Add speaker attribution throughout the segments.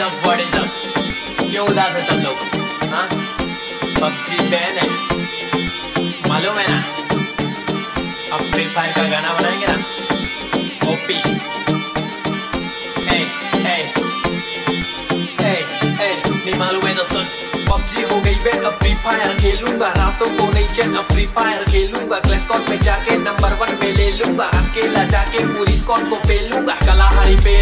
Speaker 1: up, what is up? क्यों उदास है? सब लोग हाँ पबजी बैन है मालूम है ना अब फ्री फायर का गाना बनाएँगे ना ओपी मालूम है तो सुन पबजी हो गई बैन अब फ्री फायर खेलूँगा. रातों को नहीं चैन अब फ्री फायर खेलूँगा. क्लैश कॉल पे जाके नंबर वन पे ले लूँगा. अकेला जाके पूरी स्कॉट को पेलूँगा कलाहारी पे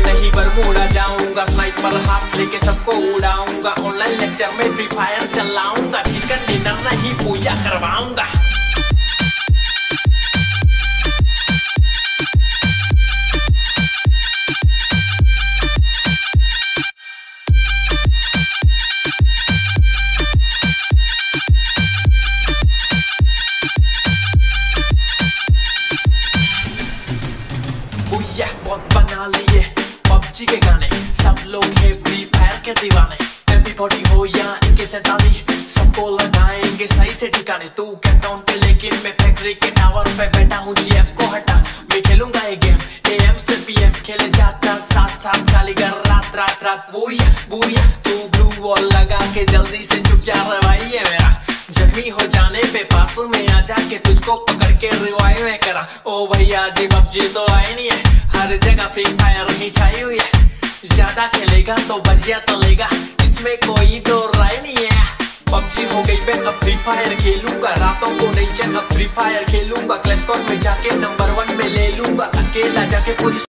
Speaker 1: स्नाइपर हाथ लेके सबको उड़ाऊँगा। ऑनलाइन लेक्चर में फ्री फायर चलाऊँगा। चिकन डिनर नहीं, पूजा करवाऊँगा। भैया बहुत बना लिए। पबजी के गाने। सब लोग है फ्री फायर के दीवाने। फोर्टी हो या इक्के सैतालीस सबको लगाएँगे सही से ठिकाने। तू कैपटाउन पे लेकिन मैं फैक्ट्री के टावर पे बैठा हूँ जी को हटा। मैं खेलूँगा ये गेम एएम से पीएम खेले जाता साथ साथ खाली कर रात रात रात। बुया बुया तू ब्लू वॉल लगा के जल्दी से चुप जा रवाई है मेरा। जख्मी हो जाने पे पास में आ जाके तुझको पकड़ के रिवाइव में करा। ओ भैया जी पबजी तो आई नहीं है। हर जगह फ्री फायर ही छाई हुई है। ज़्यादा खेलेगा तो बजिया तलेगा। इसमें कोई दो राय नहीं है। पबजी हो गई मैं अब फ्री फायर खेलूँगा। रातों को नहीं चैन अब फ्री फायर खेलूँगा। क्लैश में जाके नंबर वन में ले लूँगा। अकेला जाके पूरी